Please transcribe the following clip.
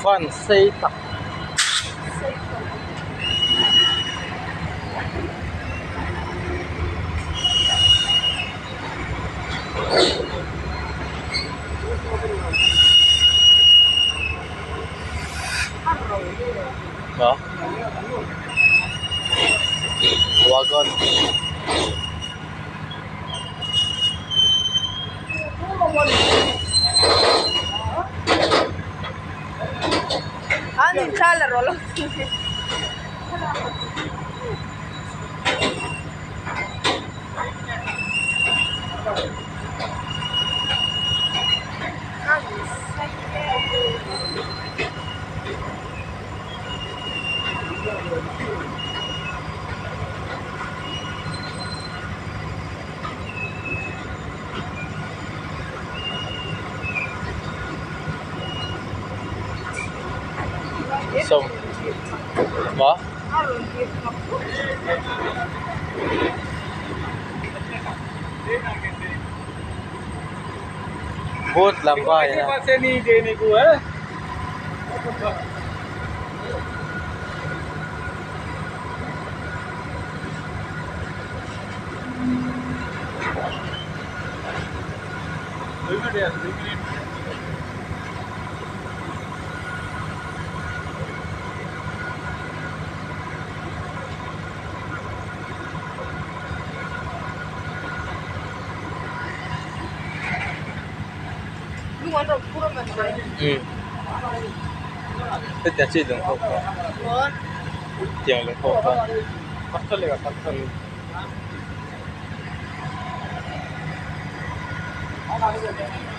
Kwan, Seitak. No? Wagon. Wagon. నిమిషాల రోల్ అవుతుంది Thank you. sông mà बहुत लंबा है Look at that, look at it. တော့ပူရမယ်อืมတက်တက်ချစ်တော့ဟုတ်ပါဘောကြောင်လေဟုတ်ပါပတ်တယ်ကပတ်တယ်အားမရတဲ့